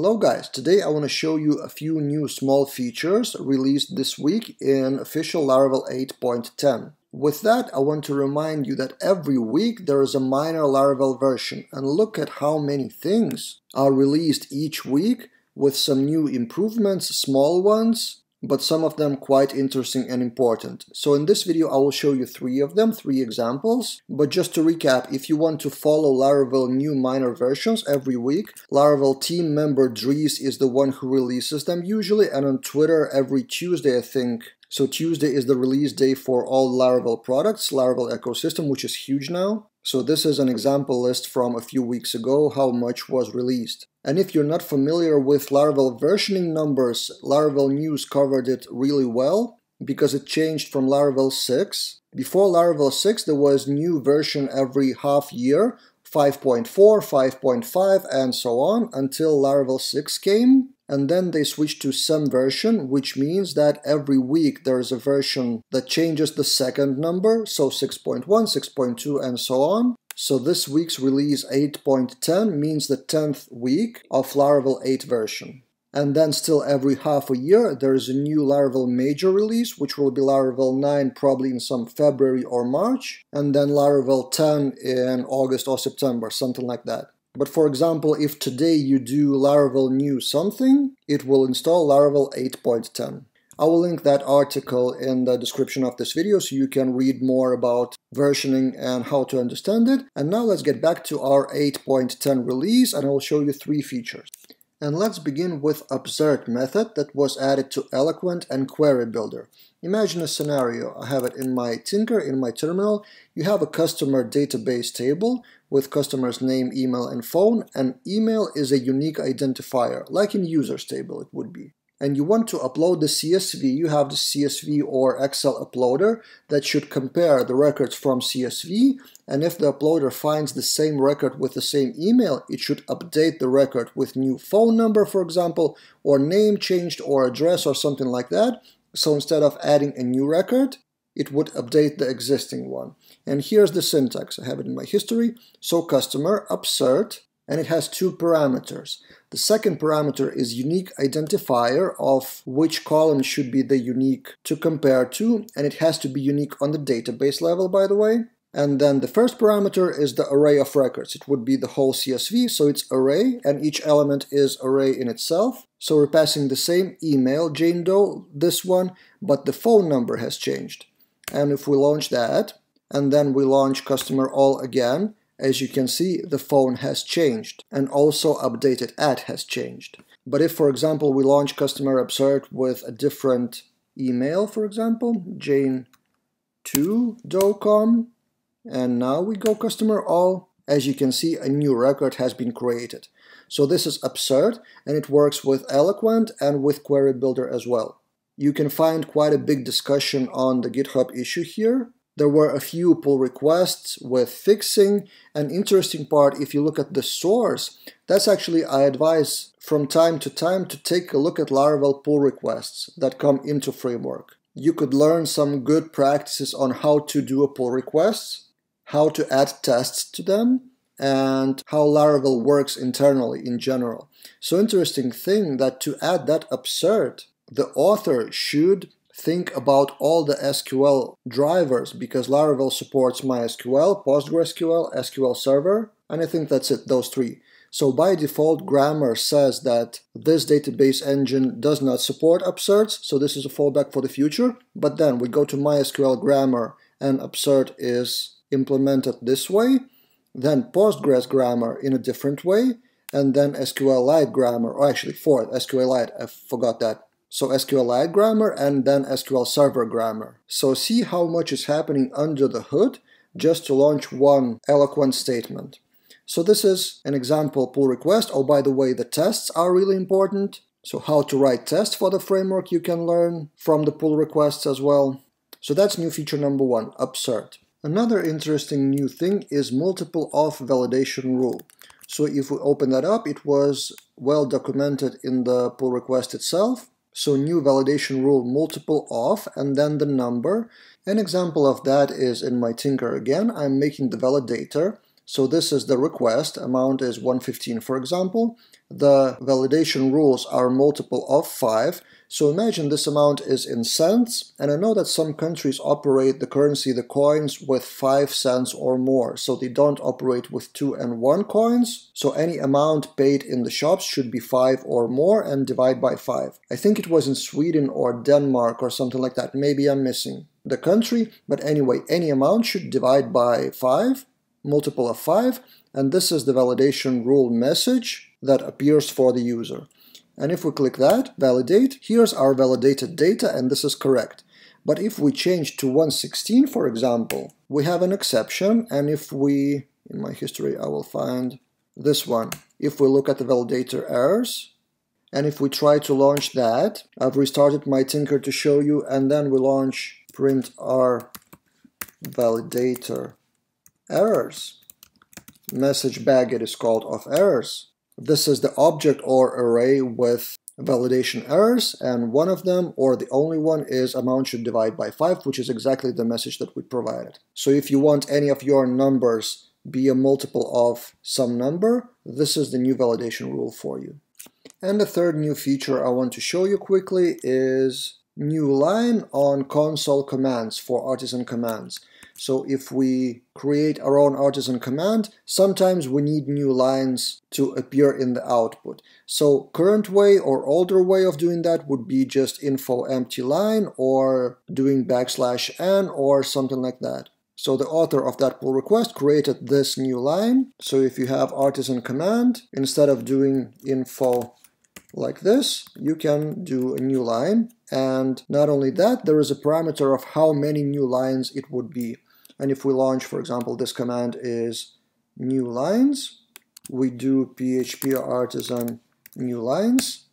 Hello guys, today I want to show you a few new small features released this week in official Laravel 8.10. With that, I want to remind you that every week there is a minor Laravel version and look at how many things are released each week with some new improvements, small ones, but some of them quite interesting and important. So in this video I will show you three of them, three examples. But just to recap, if you want to follow Laravel new minor versions every week, Laravel team member Dries is the one who releases them usually, and on Twitter every Tuesday I think so Tuesday is the release day for all Laravel products, Laravel ecosystem, which is huge now. So this is an example list from a few weeks ago, how much was released. And if you're not familiar with Laravel versioning numbers, Laravel News covered it really well because it changed from Laravel 6. Before Laravel 6, there was new version every half year, 5.4, 5.5, and so on, until Laravel 6 came and then they switched to some version, which means that every week there is a version that changes the second number, so 6.1, 6.2, and so on. So this week's release 8.10 means the 10th week of Laravel 8 version. And then still every half a year there is a new Laravel major release, which will be Laravel 9 probably in some February or March, and then Laravel 10 in August or September, something like that. But for example, if today you do Laravel new something, it will install Laravel 8.10. I will link that article in the description of this video so you can read more about versioning and how to understand it. And now let's get back to our 8.10 release and I will show you three features. And let's begin with Upsert method that was added to Eloquent and Query Builder. Imagine a scenario. I have it in my Tinker, in my terminal. You have a customer database table with customer's name, email, and phone, and email is a unique identifier, like in users table it would be and you want to upload the CSV, you have the CSV or Excel uploader that should compare the records from CSV and if the uploader finds the same record with the same email, it should update the record with new phone number, for example, or name changed or address or something like that. So instead of adding a new record, it would update the existing one. And here's the syntax. I have it in my history. So customer, upsert, and it has two parameters. The second parameter is unique identifier of which column should be the unique to compare to, and it has to be unique on the database level, by the way. And then the first parameter is the array of records. It would be the whole CSV, so it's array, and each element is array in itself. So we're passing the same email, Jane Doe, this one, but the phone number has changed. And if we launch that, and then we launch customer all again, as you can see, the phone has changed and also updated at has changed. But if, for example, we launch customer Upsert with a different email, for example, jane2.docom, and now we go customer all, as you can see, a new record has been created. So this is upsert, and it works with Eloquent and with Query Builder as well. You can find quite a big discussion on the GitHub issue here, there were a few pull requests with fixing. An interesting part, if you look at the source, that's actually, I advise from time to time to take a look at Laravel pull requests that come into framework. You could learn some good practices on how to do a pull request, how to add tests to them, and how Laravel works internally in general. So interesting thing that to add that upsert, the author should think about all the SQL drivers because Laravel supports MySQL, PostgreSQL, SQL Server, and I think that's it, those three. So by default, grammar says that this database engine does not support upserts, so this is a fallback for the future. But then we go to MySQL grammar and upsert is implemented this way, then Postgres Grammar in a different way, and then SQLite Grammar, or actually fourth, SQLite, I forgot that, so SQLite grammar and then SQL Server grammar. So see how much is happening under the hood just to launch one eloquent statement. So this is an example pull request. Oh, by the way, the tests are really important. So how to write tests for the framework you can learn from the pull requests as well. So that's new feature number one, Upsert. Another interesting new thing is multiple of validation rule. So if we open that up, it was well documented in the pull request itself. So new validation rule multiple of and then the number. An example of that is in my Tinker again. I'm making the validator. So this is the request, amount is 115 for example. The validation rules are multiple of 5, so imagine this amount is in cents, and I know that some countries operate the currency, the coins, with 5 cents or more, so they don't operate with 2 and 1 coins, so any amount paid in the shops should be 5 or more and divide by 5. I think it was in Sweden or Denmark or something like that, maybe I'm missing the country, but anyway, any amount should divide by 5, multiple of 5, and this is the validation rule message that appears for the user. And if we click that, validate, here's our validated data and this is correct. But if we change to 116, for example, we have an exception and if we, in my history, I will find this one. If we look at the validator errors, and if we try to launch that, I've restarted my Tinker to show you, and then we launch print r validator errors. Message bag it is called of errors. This is the object or array with validation errors and one of them or the only one is amount should divide by 5 which is exactly the message that we provided. So if you want any of your numbers be a multiple of some number this is the new validation rule for you. And the third new feature I want to show you quickly is new line on console commands for artisan commands. So if we create our own artisan command, sometimes we need new lines to appear in the output. So current way or older way of doing that would be just info empty line or doing backslash n or something like that. So the author of that pull request created this new line. So if you have artisan command, instead of doing info like this, you can do a new line. And not only that, there is a parameter of how many new lines it would be. And if we launch, for example, this command is new lines, we do php artisan new lines,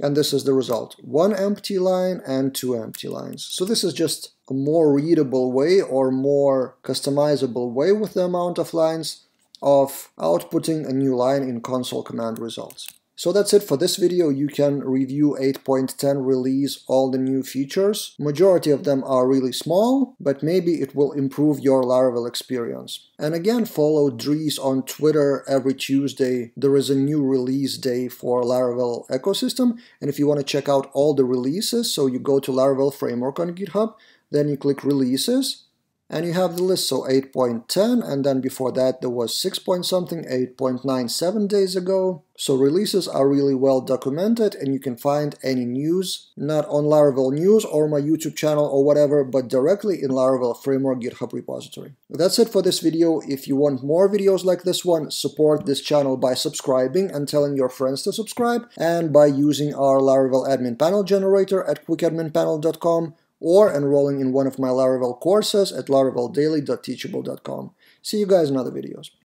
and this is the result. One empty line and two empty lines. So this is just a more readable way or more customizable way with the amount of lines of outputting a new line in console command results. So that's it for this video. You can review 8.10 release all the new features. Majority of them are really small, but maybe it will improve your Laravel experience. And again, follow Dries on Twitter every Tuesday. There is a new release day for Laravel ecosystem. And if you want to check out all the releases, so you go to Laravel framework on GitHub, then you click releases, and you have the list so 8.10 and then before that there was 6 point something 8.97 days ago so releases are really well documented and you can find any news not on Laravel news or my YouTube channel or whatever but directly in Laravel framework GitHub repository. That's it for this video. If you want more videos like this one support this channel by subscribing and telling your friends to subscribe and by using our Laravel admin panel generator at quickadminpanel.com or enrolling in one of my Laravel courses at laraveldaily.teachable.com. See you guys in other videos.